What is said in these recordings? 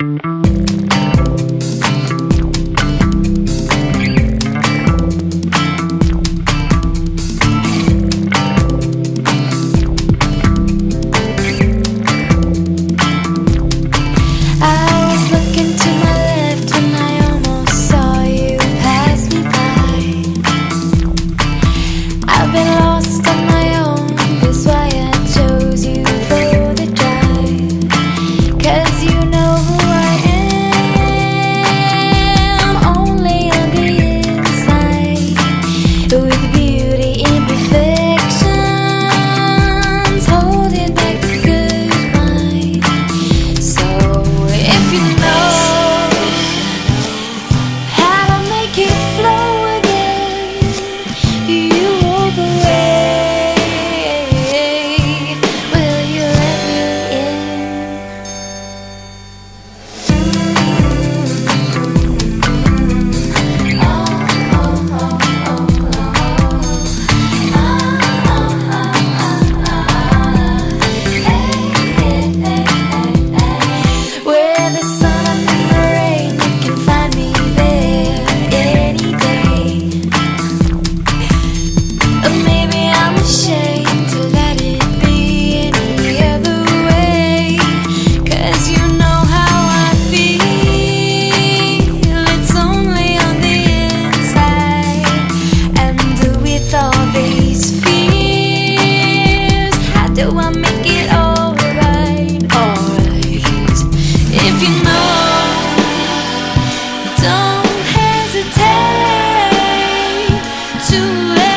I've to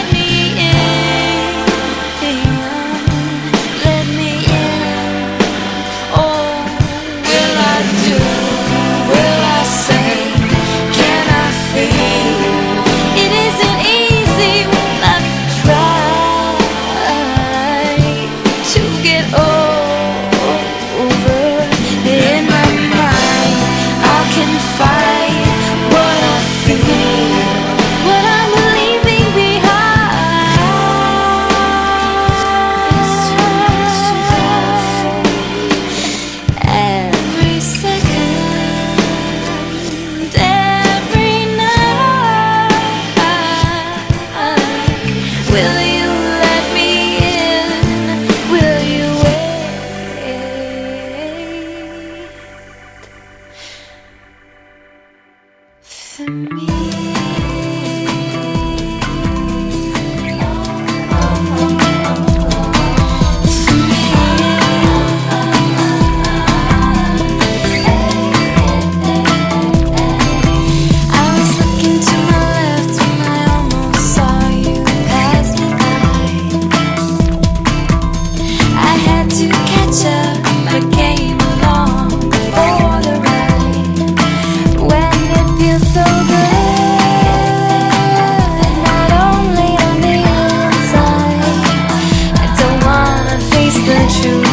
hide